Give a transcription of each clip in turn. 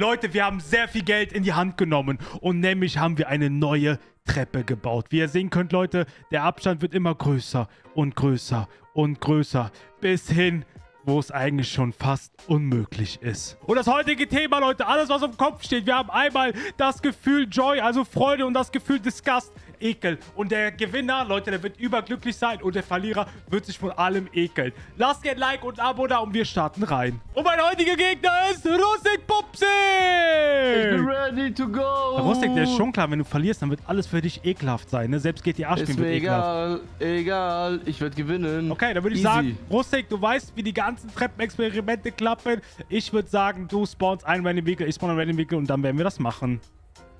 Leute, wir haben sehr viel Geld in die Hand genommen und nämlich haben wir eine neue Treppe gebaut. Wie ihr sehen könnt, Leute, der Abstand wird immer größer und größer und größer bis hin wo es eigentlich schon fast unmöglich ist. Und das heutige Thema, Leute, alles, was auf dem Kopf steht. Wir haben einmal das Gefühl Joy, also Freude und das Gefühl Disgust, Ekel. Und der Gewinner, Leute, der wird überglücklich sein und der Verlierer wird sich von allem ekeln. Lasst gerne ein Like und ein Abo da und wir starten rein. Und mein heutiger Gegner ist Rustik Pupsi! Ich bin ready to go! Rustik, der ist schon klar, wenn du verlierst, dann wird alles für dich ekelhaft sein, ne? Selbst GTA-Spielen Ist wird ekelhaft. egal, egal, ich werde gewinnen. Okay, dann würde ich Easy. sagen, Rustik, du weißt, wie die ganzen Treppenexperimente klappen. Ich würde sagen, du spawnst ein Random Vehicle, ich spawn ein Random Vehicle und dann werden wir das machen.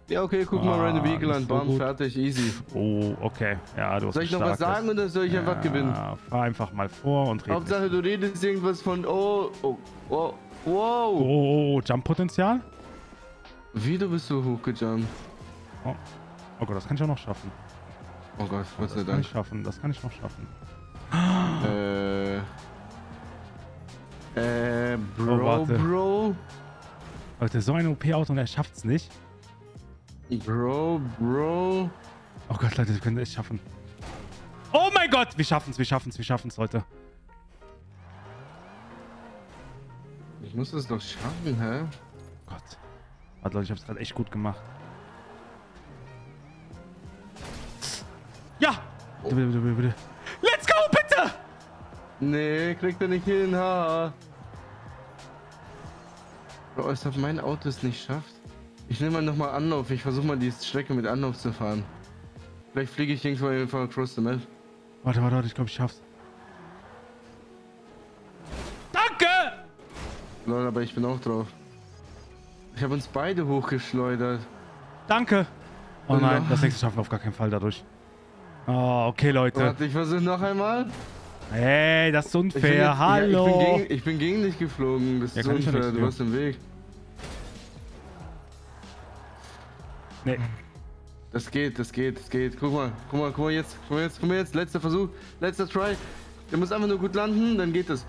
Ja, okay, guck Ah, mal Random Vehicle an, so bam, gut. fertig, easy. Oh, okay. Ja, du hast Soll ich noch was sagen oder soll ich einfach gewinnen? Ja, fahr einfach mal vor und red nicht. Hauptsache du redest irgendwas von, oh, oh, oh, Oh, wow. oh, oh, Jump-Potenzial? Wie, du bist so hochgejumpt? Oh. oh Gott, das kann ich auch noch schaffen. Oh Gott, Gott sei Das kann Dank. ich schaffen, das kann ich noch schaffen. Äh, äh, Bro, Oh, warte. Bro, Leute, so ein OP-Auto und er schafft's nicht. Bro, Bro. Oh Gott, Leute, wir können es schaffen. Oh mein Gott, wir schaffen's, wir schaffen's, wir schaffen's, Leute. Ich muss das doch schaffen, hä? Gott. Warte, Leute, ich hab's gerade echt gut gemacht. Ja! Bitte, bitte, bitte, bitte. Let's go, bitte! Nee, kriegt er nicht hin, haha. Bro, als ob mein Auto es nicht schafft. Ich nehme mal nochmal Anlauf. Ich versuche mal die Strecke mit Anlauf zu fahren. Vielleicht fliege ich irgendwo einfach across the map. Warte, warte, warte, ich glaube, ich schaff's. Danke! Lol, aber ich bin auch drauf. Ich habe uns beide hochgeschleudert. Danke! Oh nein, nein. das nächste schaffen wir auf gar keinen Fall dadurch. Oh, okay, Leute. Warte, ich versuche noch einmal. Hey, das ist Ich unfair. jetzt- Hallo! Ja, ich, bin gegen, ich bin gegen dich geflogen. Das Ja, ist ich unfair. nichts Du warst im Weg. nee. Das geht, das geht, das geht. Guck mal, guck mal, guck mal jetzt, guck mal jetzt, guck mal jetzt. Letzter Versuch, letzter Try. Der muss einfach nur gut landen, dann geht es.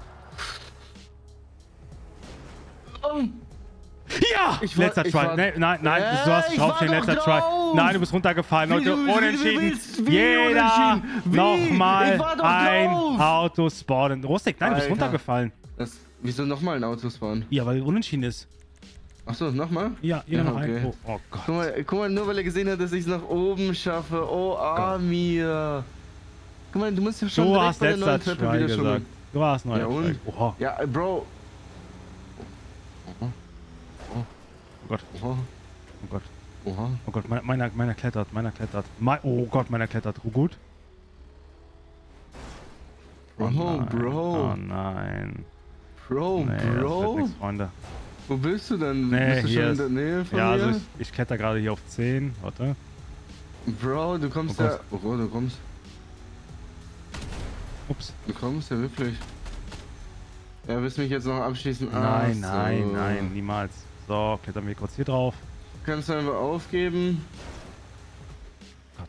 Ja! Ich war- letzter ich Try. war- Nee, nein, nein, Äh, du hast ich drauf war den doch letzter drauf! Try. Nein, du bist runtergefallen. Leute, unentschieden. Jeder nochmal ein! Auto spawnen. Rustik, nein, du bist runtergefallen. das, wieso nochmal ein Auto spawnen? Ja, weil unentschieden ist. Achso, nochmal? Ja, jeder Ja, noch ein. okay. Oh, oh Gott. Guck mal, guck mal, nur weil er gesehen hat, dass ich es nach oben schaffe. Oh, Amir. Guck mal, du musst ja schon Du direkt hast bei der neuen Treppe Try wieder gesagt. schummeln. Du hast neuer Ja, und? Oha, Ja, äh, Bro. oh Gott, Oha, oh Gott. Oha. Oh Gott, meiner, meiner, meiner klettert, meiner klettert. Mei- oh Gott, meiner klettert. Oh, gut. Bro, nein. Bro. Oh nein. Bro, Nee, Bro. nichts, Freunde. Wo bist du denn? Nee, bist du schon in ist- der Nähe von Ja, mir? also ich, ich kletter gerade hier auf 10. Warte. Bro, du kommst Oh ja. Gott. Oh Gott, du kommst. Ups. Du kommst ja wirklich. Ja, willst mich jetzt noch abschließen? Nein, Ach nein, so. nein, niemals. So, klettern wir kurz hier drauf. Kannst du einfach aufgeben?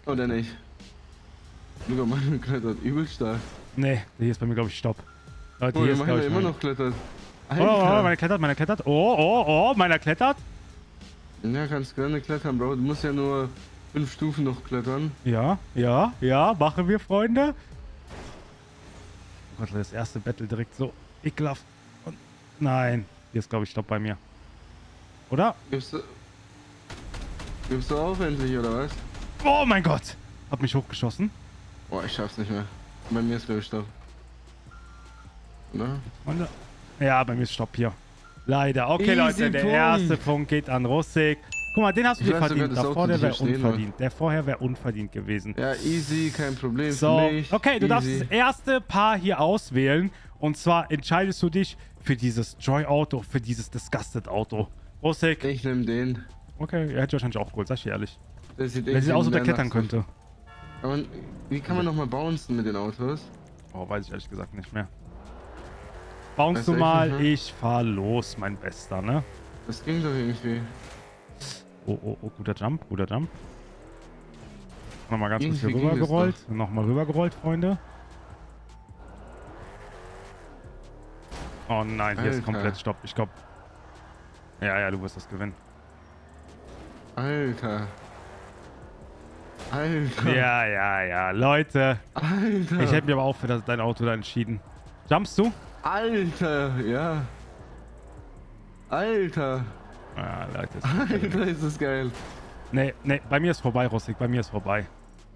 Oder nicht? Luca, meine klettert übel stark. Nee, hier ist bei mir, glaube ich, Stopp. Leute, Oh, hier ist, meine ich, immer noch klettert. Oh, oh, Alter. meiner klettert, meiner klettert. Oh, oh, oh, meiner klettert. Ja, kannst gerne klettern, Bro. Du musst ja nur fünf Stufen noch klettern. Ja, ja, ja, machen wir, Freunde. Oh Gott, das erste Battle direkt so ekelhaft. Und nein, hier ist, glaube ich, Stopp bei mir. Oder? Gibst du. Gibst du auf endlich, oder was? Oh mein Gott! Hab mich hochgeschossen. Boah, ich schaff's nicht mehr. Bei mir ist glaube ich Stopp. Oder? Ja, bei mir ist Stopp hier. Leider. Okay, Easy Leute, der Punkt. erste Punkt geht an Russik. Guck mal, den hast du Ich dir sogar, verdient. das Davor, der wäre unverdient. Der vorher wäre unverdient gewesen. Ja, easy, kein Problem So, okay, du darfst easy. das erste Paar hier auswählen. Und zwar entscheidest du dich für dieses Joy-Auto, für dieses Disgusted-Auto. Russik. Ich nehm den. Okay, er hätte wahrscheinlich auch geholt, sag ich dir ehrlich. Der sieht Wenn sie aus irgendwie klettern könnte. Aber wie kann man nochmal bouncen mit den Autos? Oh, weiß ich ehrlich gesagt nicht mehr. Bounce Weißt du mal, nicht mehr? ich fahr los, mein Bester, ne? Das ging doch irgendwie. Oh, oh, oh, guter Jump, guter Jump. Nochmal ganz kurz hier das rübergerollt. Nochmal rübergerollt, Freunde. Oh nein, hier ist Alter. komplett Stopp. Ich glaube. Ja, ja, du wirst das gewinnen. Alter. Alter. Ja, ja, ja. Leute, Alter. ich hätte mich aber auch für das, dein Auto da entschieden. Jumpst du? Alter, ja. Alter. Ja, Leute. ist- Alter, ist das geil. Nee, nee, bei mir ist vorbei, Rossig. Bei mir ist vorbei.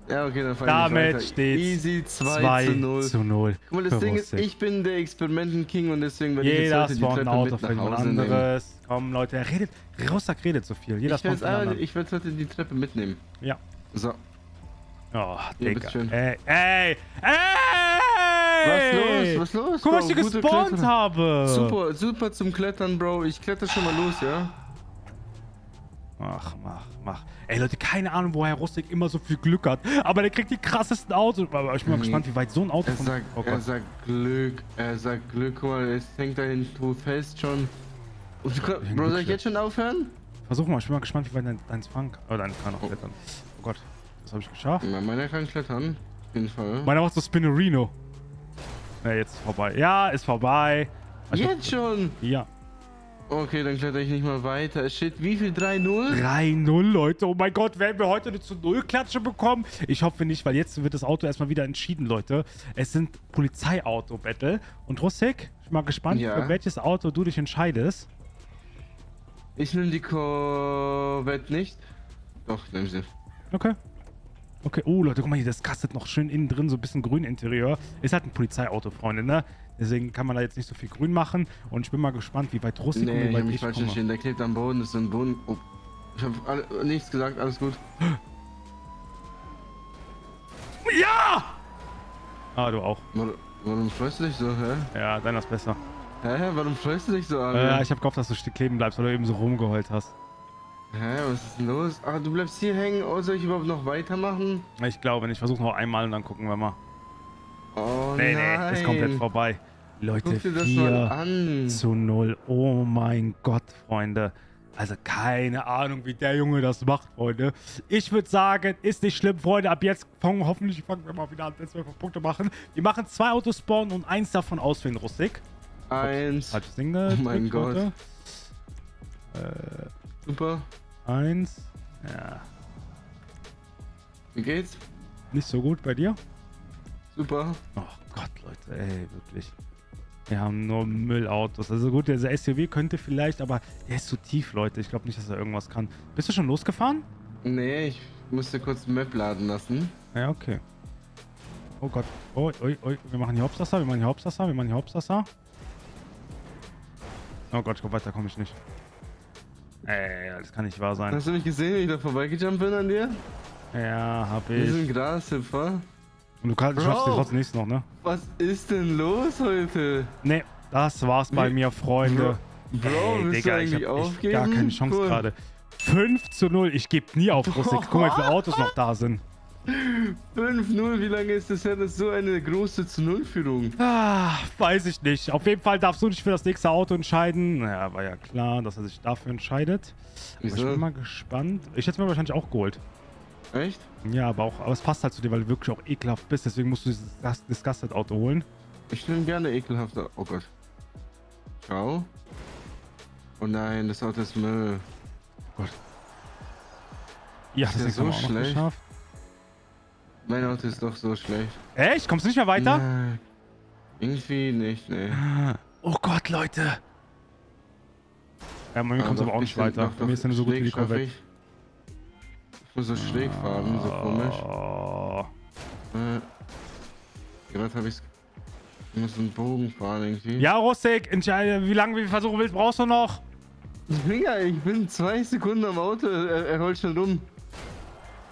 Ja, okay, dann fahr ich nicht Damit steht's Easy 2, 2 zu 0. zu 0. Guck mal, das Ding ist, ich bin der Experimenten-King und deswegen werde ich jetzt heute die Treppe Auto mit nach Hause nehmen. anderes. Komm, Leute, er redet. Rossig redet so viel. Jeder Ich werde werd heute die Treppe mitnehmen. Ja. So. Oh, Digga. Ey, ey, ey! Was los? Was los? Guck, was ich gespawnt habe. Super, super zum Klettern, Bro. Ich kletter schon mal los, ja? Ach, mach, mach. Ey, Leute, keine Ahnung, woher Rustik immer so viel Glück hat. Aber der kriegt die krassesten Autos. Aber ich bin mal Nee. gespannt, wie weit so ein Auto Er sagt, Oh er sagt Glück, er sagt Glück. Guck mal, es hängt da hinten fest schon. Und Bro, soll ich jetzt schon aufhören? Versuch mal, ich bin mal gespannt, wie weit dein, deins Fang... Oh, dein kann auch Oh. klettern. Oh Gott, das habe ich geschafft. Ja, meiner kann klettern. Auf jeden Fall. Meiner macht so Spinnerino. Ja, jetzt ist vorbei. Ja, ist vorbei. Ich hab- Jetzt schon! Ja. Okay, dann kletter ich nicht mal weiter. Es steht wie viel? 3-0? 3-0, Leute. Oh mein Gott, werden wir heute eine zu Null Klatsche bekommen? Ich hoffe nicht, weil jetzt wird das Auto erstmal wieder entschieden, Leute. Es sind Polizeiauto-Battle. Und Russik, ich bin mal gespannt, Ja. für welches Auto du dich entscheidest. Ich nehme die Corvette nicht. Doch, nimm sie. Okay. Okay, oh Leute, guck mal hier, das kastet noch schön innen drin, so ein bisschen grün Interieur. Ist halt ein Polizeiauto, Freunde, ne? Deswegen kann man da jetzt nicht so viel grün machen. Und ich bin mal gespannt, wie weit Russik und Nee, ich hab mich ich falsch entschieden. Der klebt am Boden, das ist ein Boden. Oh. Ich hab nichts gesagt, alles gut. Ja! Ah, du auch. Warum, warum freust du dich so, hä? Ja, deiner ist besser. Hä, warum freust du dich so, Arne? Ja, ich habe gehofft, dass du kleben bleibst, weil du eben so rumgeheult hast. Hä, was ist denn los? Ach, du bleibst hier hängen. Oh, soll ich überhaupt noch weitermachen? Ich glaube nicht. Ich versuche noch einmal und dann gucken wir mal. Oh Nee, nein. nee, ist komplett vorbei. Leute, Guck dir das mal 4 an. zu 0. Oh mein Gott, Freunde. Also keine Ahnung, wie der Junge das macht, Freunde. Ich würde sagen, ist nicht schlimm, Freunde. Ab jetzt fangen, hoffentlich fangen wir mal wieder an, wenn wir Punkte machen. Wir machen zwei Autos spawnen und eins davon auswählen, Rustik. Eins. Falsches Ding Oh gedrückt, mein Gott. Leute. Super. Eins. Ja, Wie geht's? nicht so gut bei dir? Super. Oh Gott, Leute, ey, wirklich. Wir haben nur Müllautos. Also gut, dieser SUV könnte vielleicht, aber der ist zu tief, Leute. Ich glaube nicht, dass er irgendwas kann. Bist du schon losgefahren? Nee, ich musste kurz Map laden lassen. Ja, okay. Oh Gott. Oh, oi, oi. Wir machen hier Hauptsasser, wir machen hier Hauptsasser, wir machen hier Hauptsasser. Oh Gott, ich glaube, weiter komme ich nicht. Ey, das kann nicht wahr sein. Hast du mich gesehen, wie ich da vorbeigejumpt bin an dir? Ja, hab Wir ich. sind Grashüpfer. Und du kannst, Bro. schaffst dir trotzdem nichts noch, ne? Was ist denn los heute? Nee, das war's bei mir, Freunde. Bro, Ey, willst Digga, ich hab aufgeben? gar keine Chance Cool. gerade. 5 zu 0. Ich gebe nie auf, Russik. Guck mal, wie viele Autos noch da sind. 5-0, wie lange ist das her? Das ist so eine große zu Null-Führung. Ah, weiß ich nicht. Auf jeden Fall darfst du dich für das nächste Auto entscheiden. Naja, war ja klar, dass er sich dafür entscheidet. Aber ich Wieso? bin mal gespannt. Ich hätte es mir wahrscheinlich auch geholt. Echt? Ja, aber auch, aber es passt halt zu dir, weil du wirklich auch ekelhaft bist. Deswegen musst du dieses Dis- Disgusted Auto holen. Ich nehme gerne ekelhafter. Oh Gott. Ciao. Oh nein, das Auto ist Müll. Ja, Ist der das so auch noch schlecht? geschafft. Mein Auto ist doch so schlecht. Echt? Kommst du nicht mehr weiter? Nein. Irgendwie nicht, ne. Oh Gott, Leute. Ja, bei mir kommst du aber auch nicht weiter. Bei mir ist ja nur so gut wie die Corvette. Ich Ich muss so schräg fahren, so komisch. Oh. Äh, Gerade habe ich's. Ich muss einen Bogen fahren irgendwie. Ja, Rustik, entscheide, wie lange wir versuchen willst, brauchst du noch? Digga, ich bin zwei Sekunden am Auto, er, er rollt schon rum.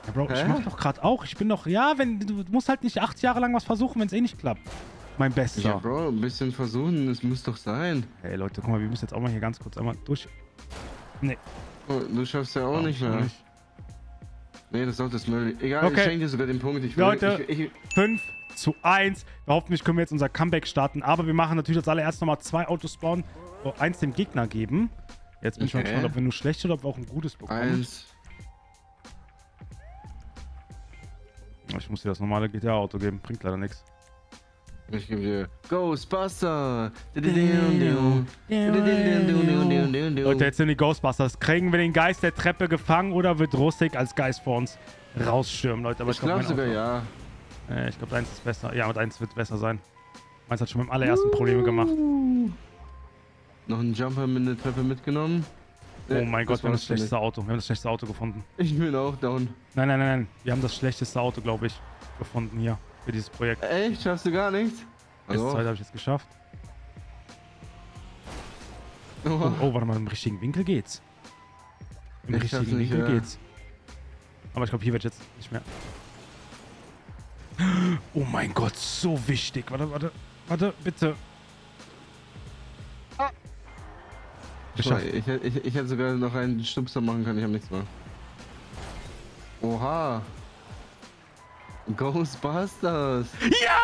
Ja, Bro, ich Hä? mach doch gerade auch. Ich bin doch, ja, wenn du musst halt nicht acht Jahre lang was versuchen, wenn es eh nicht klappt. Mein Bester. Ja, Bro, ein bisschen versuchen, es muss doch sein. Hey Leute, guck mal, wir müssen jetzt auch mal hier ganz kurz einmal durch. Nee. Oh, du schaffst ja auch nicht glaub mehr. ich Nee, das ist Müll. Egal, Okay. ich schenke dir sogar den Punkt. Ich will, Leute. ich, ich, 5 zu 1. Wir hoffen, können wir jetzt unser Comeback starten. Aber wir machen natürlich als allererst nochmal zwei Autos spawnen. So, eins dem Gegner geben. Jetzt bin ich mal Okay. gespannt, ob wir nur schlecht oder ob wir auch ein gutes bekommen. eins. Ich muss dir das normale GTA-Auto geben. Bringt leider nichts. Ich gebe dir Ghostbuster. Leute, jetzt sind die Ghostbusters. Kriegen wir den Geist der Treppe gefangen oder wird Rustig als Geist vor uns rausstürmen, Leute? Aber Ich glaube sogar ja. Äh, ich glaube, deins ist besser. Ja, und eins wird besser sein. Meins hat schon beim allerersten Probleme gemacht. Noch einen Jumper mit einer Treppe mitgenommen. Oh Nee, mein Gott, wir haben das schlechteste Auto. Wir haben das schlechteste Auto gefunden. Ich bin auch down. Nein, nein, nein, nein. Wir haben das schlechteste Auto, glaube ich, gefunden hier für dieses Projekt. Echt? Schaffst du gar nichts? Das Also, zweite habe ich jetzt geschafft. Oh, oh. oh, warte mal, im richtigen Winkel geht's. Im Ich richtigen schaff's nicht, Winkel ja. geht's. Aber ich glaube, hier wird jetzt nicht mehr. Oh mein Gott, so wichtig. Warte, warte, warte, bitte. Geschafft. Ich, hätte- ich, ich hätte sogar noch einen Stupser machen können, ich habe nichts mehr. Oha. Ghostbusters. Ja!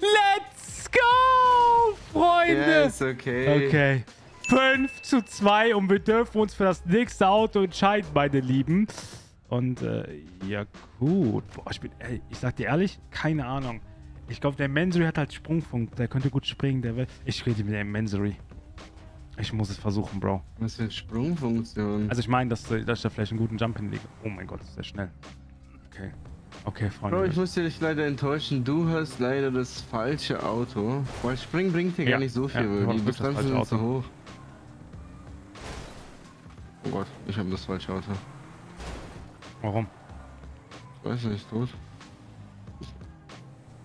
Let's go, Freunde! Yes, okay. Okay. 5 zu 2 und wir dürfen uns für das nächste Auto entscheiden, meine Lieben. Und äh, ja gut. Boah, ich bin, ey, ich sag dir ehrlich, keine Ahnung. Ich glaube, der Mansory hat halt Sprungfunk. Der könnte gut springen. Der will. Ich rede mit dem Mansory. Ich muss es versuchen, Bro. Was für eine Sprungfunktion. Also ich meine, dass, dass ich da vielleicht einen guten Jump hinlege. Oh mein Gott, ist der schnell. Okay. Okay, Freunde. Bro, ich muss dich leider enttäuschen. Du hast leider das falsche Auto. Weil Springen bringt dir Ja, gar nicht so viel, ja, weil die Distanzen sind zu hoch. Oh Gott, ich habe das falsche Auto. Warum? Ich weiß nicht, tot.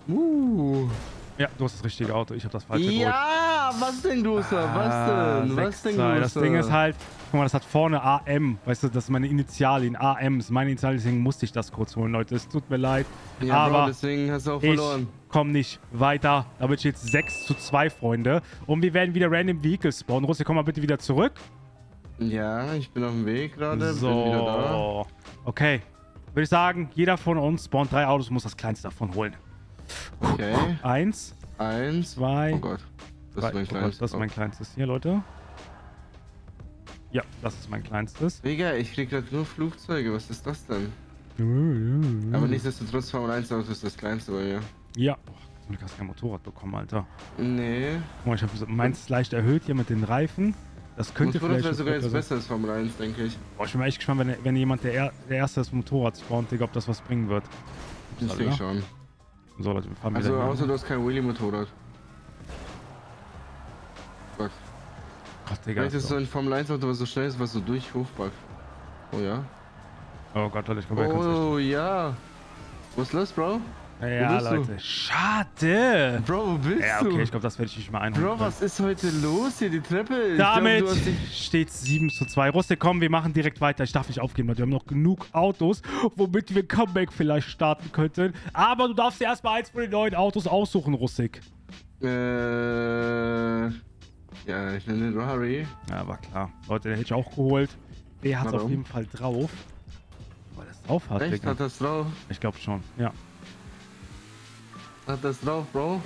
Uh. Ja, du hast das richtige Auto. Ich habe das falsche geholt. Ja, was denn, Großer? Ah, was denn? Was denn. Großer? Das Ding ist halt, guck mal, das hat vorne AM. Weißt du, das ist meine Initialien. AM ist meine Initialien, deswegen musste ich das kurz holen, Leute. Es tut mir leid. Ja, aber Bro, deswegen hast du auch ich verloren. komme nicht weiter. Damit steht 6 zu 2, Freunde. Und wir werden wieder Random Vehicles spawnen. Russi, komm mal bitte wieder zurück. Ja, ich bin auf dem Weg gerade. Bin wieder da. So. Okay. Würde ich sagen, jeder von uns spawnt drei Autos und muss das kleinste davon holen. Okay. Eins, Eins. zwei, Oh Gott. Das drei. ist mein Oh Gott, kleines. das ist mein kleinstes hier, Leute. Ja, das ist mein kleinstes. Digga, ich krieg gerade nur Flugzeuge. Was ist das denn? Aber nichtsdestotrotz Formel 1 Auto ist das kleinste bei mir. Ja. Oh, Glück hast du kein Motorrad bekommen, Alter. Nee. Guck mal, ich habe meins leicht erhöht hier mit den Reifen. Das könnte Motorrad vielleicht... wäre sogar jetzt besser als Formel 1, denke ich. Boah, ich bin mal echt gespannt, wenn, wenn jemand der, er, der Erste das Motorrad spawnt, Digga, ob das was bringen wird. Ich Upsala. denke schon. So, Leute, wir fahren Also wieder außer du hast kein Wheelie-Motorrad. Gott. Gott, Digga. Vielleicht ist so ein Formel 1 Auto, was so schnell ist, was so durch hochpackt. Oh ja? Oh Gott, Leute, ich kann Oh ja. Was ist los, Bro? Ja, bist du? Leute. Schade. Bro, wo bist Ja, du? okay, ich glaube, das werde ich nicht mehr einholen. Bro, was ist heute los hier? Die Treppe? Ich Damit glaub, steht 7 zu 2. Ruste, komm, wir machen direkt weiter. Ich darf nicht aufgeben, Leute. Wir haben noch genug Autos, womit wir Comeback vielleicht starten könnten. Aber du darfst dir erstmal eins von den neuen Autos aussuchen, Russik. Äh. Ja, ich nenne den Rari. Ja, war klar. Leute, den hätte ich auch geholt. Der hat auf Warum? jeden Fall drauf. Weil das drauf hat, Echt? Digga. Hat das drauf? Ich glaube schon, ja. Hat das drauf, Bro?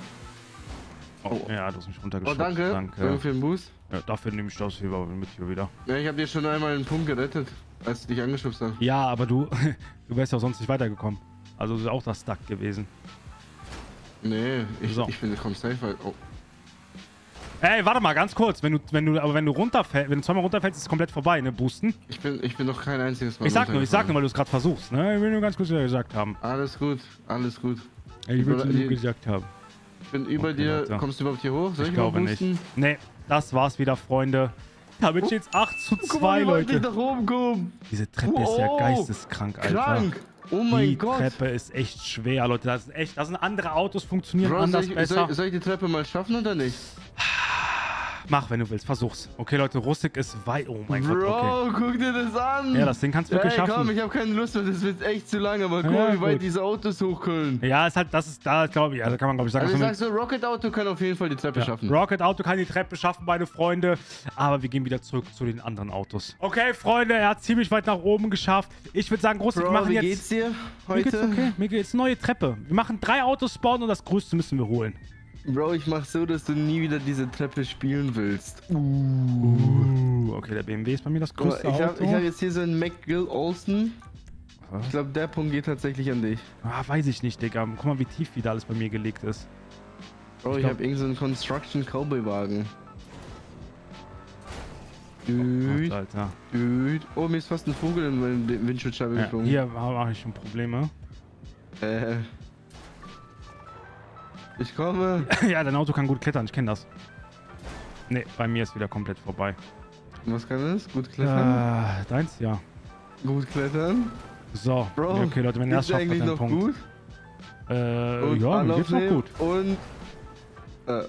Oh, Oh. Ja, du hast mich Oh, runtergeschossen. danke. Danke. Danke für den Boost. Ja, dafür nehme ich das hier mit hier wieder. Ja, ich habe dir schon einmal einen Punkt gerettet, als ich dich angeschubst habe. Ja, aber du, du wärst ja auch sonst nicht weitergekommen. Also ist auch das Stuck gewesen. Nee, ich, So. ich finde, komm safe. weil- Oh. Ey, warte mal, ganz kurz. Wenn du, wenn du, aber wenn du runterfällst, wenn du zweimal runterfällst, ist es komplett vorbei, ne? Boosten. Ich bin, ich bin noch kein einziges Mal Ich sag nur, ich sag nur, weil du es gerade versuchst, ne? Ich will nur ganz kurz gesagt haben. Alles gut, alles gut. Ich Die- nur gesagt haben. Ich bin über Okay, dir. Leute. Kommst du überhaupt hier hoch? Soll Ich ich, glaube nicht. Nee, das war's wieder, Freunde. Damit steht's 8 zu 2, Guck mal, ich Leute. nach oben kommen. Diese Treppe ist ja geisteskrank, Alter. Krank. Oh mein Die Gott. Treppe ist echt schwer, Leute. Das ist echt, das sind andere Autos, funktionieren Bro, soll anders ich, besser. soll, soll ich die Treppe mal schaffen oder nicht? Mach, wenn du willst, versuch's. Okay, Leute, Rustik ist weit. Oh mein Bro, Gott, okay. guck dir das an. Ja, das Ding kannst du wirklich Ey, komm, schaffen. ich habe keine Lust mehr, das wird echt zu lang, aber guck Ja, mal, wie weit diese Autos hoch können. Ja, ist halt, das ist da, glaube ich, ja, da kann man, glaube ich, sagen, Also ich sag so, Rocket Auto kann auf jeden Fall die Treppe Ja, schaffen. Rocket Auto kann die Treppe schaffen, meine Freunde. Aber wir gehen wieder zurück zu den anderen Autos. Okay, Freunde, er hat ziemlich weit nach oben geschafft. Ich würde sagen, Rustik, Bro, machen wie jetzt. geht's dir Mir geht's heute? okay. Mir geht's neue Treppe. Wir machen drei Autos spawnen und das größte müssen wir holen. Bro, ich mach so, dass du nie wieder diese Treppe spielen willst. Uh, okay, der BMW ist bei mir das größte ich Auto. habe ich hab jetzt hier so einen McGill Olsen. Ich glaube, der Punkt geht tatsächlich an dich. Ah, weiß ich nicht, Digga. Guck mal, wie tief wieder alles bei mir gelegt ist. Bro, Ich ich, glaub- habe irgendeinen so einen Construction Cowboy Wagen. Dude, Alter. dude. Oh, mir ist fast ein Vogel in meine Windschutzscheibe Ja, geflogen. hier habe ich schon Probleme. Äh. Ich komme. ja, dein Auto kann gut klettern, ich kenne das. Nee, bei mir ist wieder komplett vorbei. Was kann es? Gut klettern? Äh, deins, ja. Gut klettern? So, Bro, okay, Leute, wenn er das schafft, eigentlich noch Punkt. gut? Äh, Und ja, mir geht's noch gut. Und. Äh.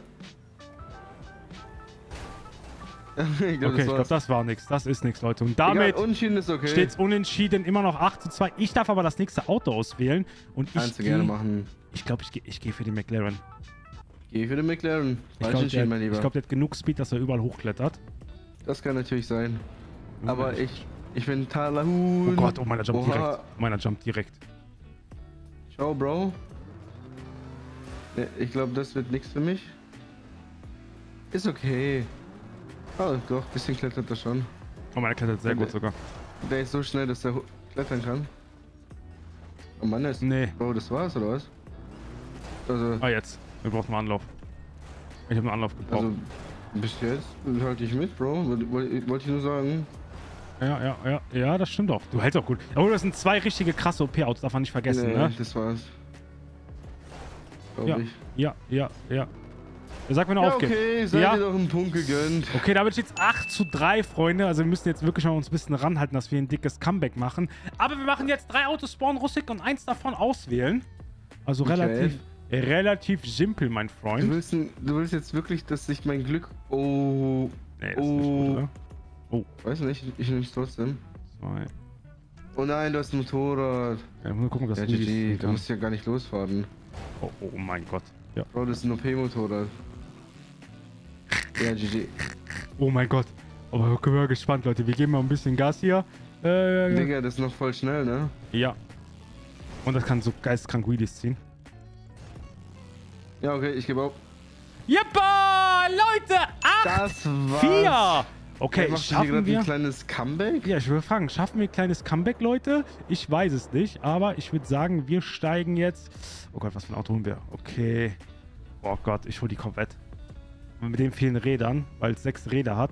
ich glaub, Okay, ich glaube, das war nix. Das ist nix, Leute. Und damit okay. steht's unentschieden immer noch 8 zu 2. Ich darf aber das nächste Auto auswählen. Und ich Kannst du gerne machen. Ich glaube, ich gehe geh für den McLaren. Geh für den McLaren. Ich glaube, entschieden, mein der, Lieber. ich glaub, der hat genug Speed, dass er überall hochklettert. das kann natürlich sein. Aber Mhm. ich. Ich bin Talahun. Oh Gott, oh meiner jumpt Oha. direkt. Meiner jumpt direkt. Ciao, Bro. Ich glaube, das wird nichts für mich. Ist okay. Oh, doch, bisschen klettert er schon. Oh, meiner klettert sehr Okay. gut sogar. Der ist so schnell, dass er klettern kann. Oh Mann, ist. Nee. Bro, das war's, oder was? Also, Ah, jetzt. Wir brauchen einen Anlauf. Ich habe einen Anlauf gebraucht. also bis jetzt halte ich mit, Bro. Wollte wollt, wollt ich nur sagen. ja, ja, ja. Ja, das stimmt auch. Du hältst auch gut. Aber das sind zwei richtige krasse OP-Autos, darf man nicht vergessen, Nee, ne? das war's. Glaub Ja. ich. Ja, ja, ja. Sag, wenn er Ja, aufgeht. okay, seid Ja. ihr doch einen Punkt gegönnt. Okay, damit steht es 8 zu 3, Freunde. Also wir müssen jetzt wirklich mal uns ein bisschen ranhalten, dass wir ein dickes Comeback machen. Aber wir machen jetzt drei Autos spawnen, Russik und eins davon auswählen. Also Okay. relativ, relativ simpel, mein Du Freund. willst, n- du willst jetzt wirklich, dass sich mein Glück. Oh. Nee, das ist nicht Oh. gut, oder? Weiß nicht, ich nehme es trotzdem. Zwei. Oh nein, du hast ein Motorrad. Ja, mal gucken, ob das Ja, GG, du musst ja gar nicht losfahren. Oh, oh mein Gott. Ja. Bro, das ist ein OP-Motorrad. Ja, GG. Oh mein Gott. Aber bin mal gespannt, Leute. Wir geben mal ein bisschen Gas hier. Äh, Digga, das ist noch voll schnell, ne? ja. Und das kann so geistkrank Wheelies ziehen. Ja, okay, ich gebe auf. Jeppa! Leute! 8! Das war's. 4! Okay, hier schaffen gerade wir... ein kleines Comeback? Ja, ich würde fragen, schaffen wir ein kleines Comeback, Leute? Ich weiß es nicht, aber ich würde sagen, wir steigen jetzt... Oh Gott, was für ein Auto holen wir? Okay. Oh Gott, ich hole die Corvette. Und mit den vielen Rädern, weil es sechs Räder hat,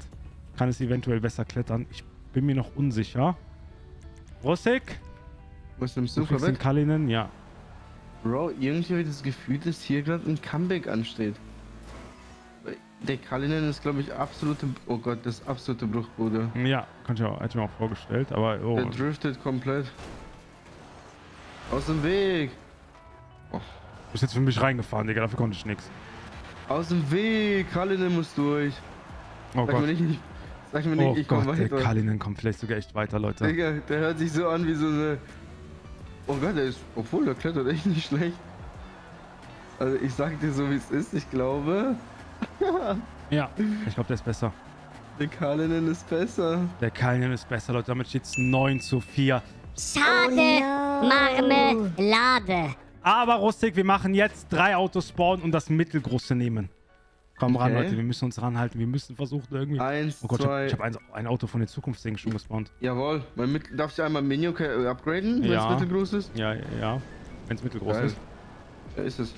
kann es eventuell besser klettern. Ich bin mir noch unsicher. Rossik? Was nimmst Du du, kriegst den Corvette? Kalinen, ja. Bro, irgendwie habe ich das Gefühl, dass hier gerade ein Comeback ansteht. Der Kalinen ist, glaube ich, absolute. Oh Gott, das ist absolute Bruchbude. Ja, kann ich auch, hätte ich mir auch vorgestellt, aber oh. Der driftet komplett. Aus dem Weg! Du bist jetzt für mich reingefahren, Digga, dafür konnte ich nichts. Aus dem Weg! Kalinen muss durch! Oh Sag Gott. mir nicht, ich, sag mir nicht, Oh ich komm Gott, der weiter. Kalinen kommt vielleicht sogar echt weiter, Leute. Digga, der hört sich so an wie so eine. Oh Gott, der ist. Obwohl, der klettert echt nicht schlecht. Also ich sag dir so wie es ist, ich glaube, Ja, ich glaube, der ist besser. der Kalinen ist besser. Der Kalinen ist besser, Leute. Damit steht es 9 zu 4. Schade, Marmelade. Aber Rustik, wir machen jetzt drei Autos spawnen und das mittelgroße nehmen. Komm ran, Okay. Leute. Wir müssen uns ranhalten. Wir müssen versuchen irgendwie... Eins, Oh Gott, ich zwei. habe hab ein, ein Auto von den Zukunftsdingen schon gespawnt. Jawohl. Darf ich einmal Menu äh, upgraden, wenn Ja. es mittelgroß ist? Ja, ja, ja. Wenn es mittelgroß Geil. ist. Ja, ist es.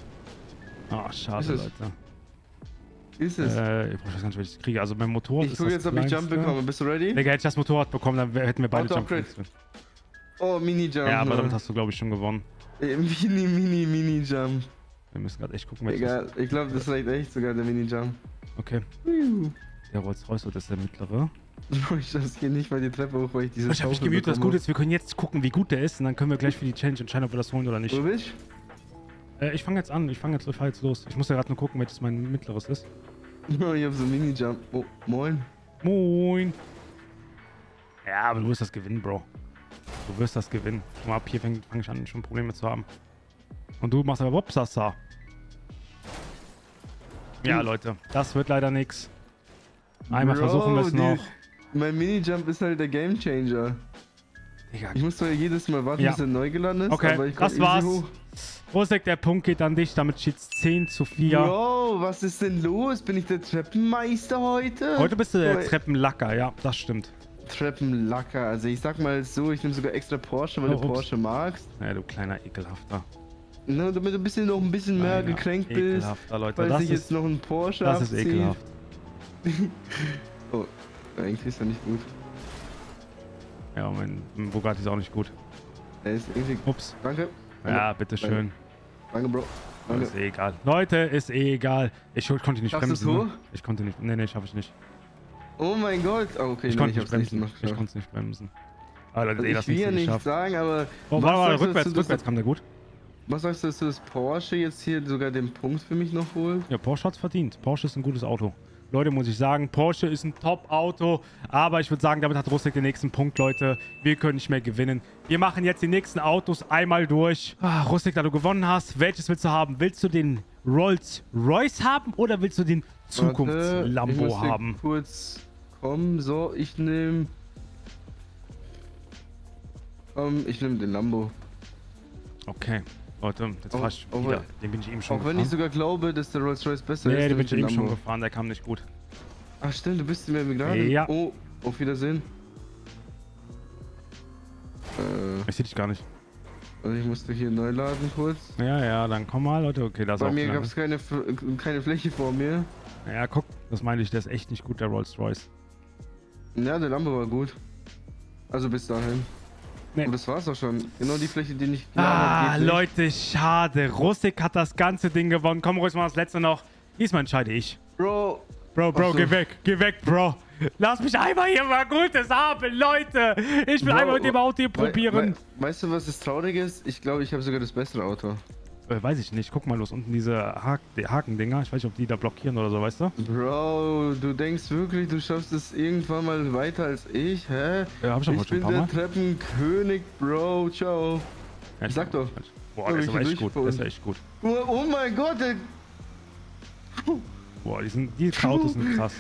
Ah, schade, Ist es? Leute. Ist es. Äh, ich weiß gar nicht, welches ich kriege. Also mein Motorrad ich ist gucke das jetzt, ob ich Jump bekomme. Bist du ready? Digga, hätte ich das Motorrad bekommen, dann hätten wir beide Auto Jump. Upgrade. Oh, Mini-Jump. Ja, aber damit hast du, glaube ich, schon gewonnen. Äh, Mini, Mini, Mini-Jump. Wir müssen gerade echt gucken, welches... Egal, ich glaube, das reicht echt sogar, der Mini-Jump. Okay. Juhu. Der Rolls-Royce, das ist der mittlere. Ich das hier nicht mal die Treppe hoch, weil ich diese Ich habe mich gemutet, das bekomme. Gute ist, wir können jetzt gucken, wie gut der ist und dann können wir gleich für die Challenge entscheiden, ob wir das holen oder nicht. Wo bist Äh, ich fange jetzt an, ich fange jetzt, ich fahr jetzt los. Ich muss ja gerade nur gucken, welches mein mittleres ist. Ich hab so Mini-Jump. Oh, moin. Moin. Ja, aber du wirst das gewinnen, Bro. Du wirst das gewinnen. Guck mal, ab hier fange fang ich an, schon Probleme zu haben. Und du machst aber Wopsasa. Ja, Hm. Leute, das wird leider nix. Einmal Bro, versuchen wir es noch. Mein Mini-Jump ist halt der Gamechanger. Ich muss zwar jedes Mal warten, Ja. bis er neu geladen ist, Okay, aber ich das war's. hoch. Rosek, der Punkt geht an dich. Damit steht's 10 zu 4. Bro, was ist denn los? Bin ich der Treppenmeister heute? Heute bist du der. Treppenlacker, ja, das stimmt. Treppenlacker. Also ich sag mal so, ich nehme sogar extra Porsche, weil Oh, du. Porsche magst. Ja, du kleiner Ekelhafter. Ne, damit du ein bisschen noch ein bisschen mehr Kleiner gekränkt bist. Ekelhafter, Leute. Weil Das sich ist, jetzt noch ein Porsche das ist abzieht. ekelhaft. Oh, eigentlich ist er nicht gut. Ja, mein, mein Bugatti ist auch nicht gut. Er ist irgendwie. Ups. Danke. Ja, bitteschön. Danke, Bro. Danke. Ist eh egal. Leute, ist eh egal. Ich konnte nicht Schaffst bremsen. ne? Ich konnte nicht. Nee, nee, schaffe ich nicht. Oh mein Gott. Oh, okay, Ich konnte ich nicht nicht bremsen. noch Ich konnte es nicht bremsen. Das Also das ich will ja nicht geschafft. sagen, aber Oh, warte, warte, du rückwärts, rückwärts kam der gut. was sagst du, dass das Porsche jetzt hier sogar den Punkt für mich noch holt? Ja, Porsche hat's verdient. Porsche ist ein gutes Auto. Leute, muss ich sagen, Porsche ist ein Top-Auto. Aber ich würde sagen, damit hat Rustik den nächsten Punkt, Leute. Wir können nicht mehr gewinnen. Wir machen jetzt die nächsten Autos einmal durch. Ah, Rustik, da du gewonnen hast, welches willst du haben? Willst du den Rolls-Royce haben oder willst du den Zukunfts-Lambo haben? Kurz kommen. So, ich nehme. Ähm, ich nehme den Lambo. Okay, Leute, jetzt Oh, fahr ich oh, wieder. Den bin ich eben schon Auch wenn ich gefahren. sogar glaube, dass der Rolls Royce besser ist. Nee, den bin ich eben den schon Lambo. gefahren. Der kam nicht gut. Ach stimmt, du bist mir gerade. Ja. Oh, auf Wiedersehen. Äh, Ich sehe dich gar nicht. also ich musste hier neu laden kurz. Ja, ja, dann komm mal, Leute. Okay, das Bei mir gab es keine, keine Fläche vor mir. Ja, guck, das meine ich. Der ist echt nicht gut, der Rolls-Royce. Ja, der Lambo war gut. Also bis dahin. Nee. Und das war's auch schon. Genau die Fläche, die nicht Ah, geht nicht. Leute, schade. Rustik hat das ganze Ding gewonnen. Komm, ruhig mal das letzte noch. Diesmal entscheide ich. Bro, Bro, Bro, so. geh weg. Geh weg, Bro. Lass mich einmal hier mal Gutes haben, Leute. Ich will Bro, einmal mit dem Auto hier probieren. wei- weißt du, was das traurig ist? Ich glaube, ich habe sogar das bessere Auto. Äh, weiß ich nicht. Guck mal, los unten diese Hak die Hakendinger. Ich weiß nicht, ob die da blockieren oder so, weißt du? Bro, du denkst wirklich, du schaffst es irgendwann mal weiter als ich, hä? Ja, hab ich doch ich heute schon bin ein paar der Mal. Treppenkönig, Bro. Ciao. Ja, sag doch. Boah, das ist ich echt gut. Das ist echt gut. Oh, oh mein Gott, der, Boah, die, sind, die Autos sind krass.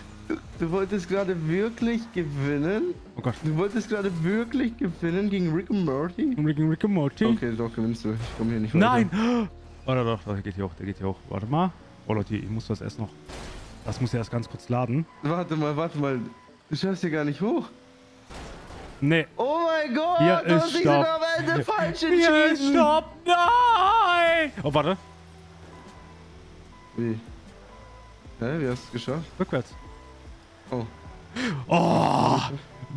Du wolltest gerade wirklich gewinnen? Oh Gott. Du wolltest gerade wirklich gewinnen gegen Rick und Morty? Rick and Rick and Morty. Okay, doch, gewinnst du. Ich komme hier nicht weiter. Nein! Warte doch, der geht hier hoch, der geht hier hoch. Warte mal. Oh Leute, ich muss das erst noch. Das muss ja erst ganz kurz laden. Warte mal, warte mal. Du schaffst hier gar nicht hoch. Nee. Oh mein Gott, Hier du ist hast dich Stopp. sogar am Ende falsch Hier, entschieden. stopp! Nein! Oh, warte. Wie? Hä, wie hast du es geschafft? Rückwärts. Oh. Oh!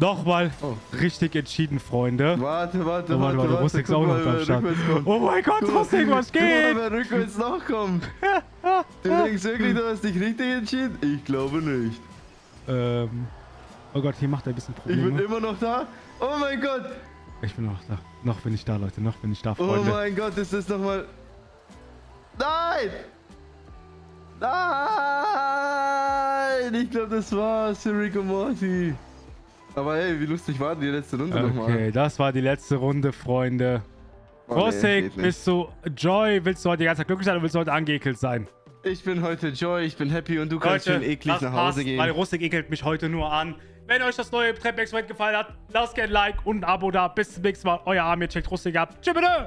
Nochmal Oh. richtig entschieden, Freunde. Warte, warte, Oh, warte, warte, warte, warte. Rustik ist auch noch am Start. Oh mein Gott, Rustik, was guck mal, geht? wer rückwärts noch kommt. Du denkst wirklich, du hast dich richtig entschieden? Ich glaube nicht. Ähm. Oh Gott, hier macht er ein bisschen Ich bin Probleme. immer noch da. Oh mein Gott. Ich bin noch da. Noch bin ich da, Leute. Noch bin ich da, Oh Freunde. mein Gott, ist das nochmal... Nein! Nein! Ich glaube, das war's für und Morty. Aber hey, wie lustig war denn die letzte Runde nochmal? Okay, das war die letzte Runde, Freunde. Oh, nee, bist du Joy? Willst du heute die ganze Zeit glücklich sein oder willst du heute angeekelt sein? Ich bin heute Joy, ich bin happy und du kannst schön eklig nach Hause passt, gehen. weil Rustik ekelt mich heute nur an. Wenn euch das neue Trap-Experiment gefallen hat, lasst gerne ein Like und ein Abo da. Bis zum nächsten Mal. Euer Amir checkt Rustik ab. Tschüss bitte!